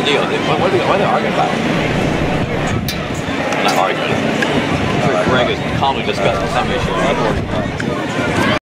the deal? What, what, are they, what are they arguing about? Not arguing. Greg is calmly discussing some issue.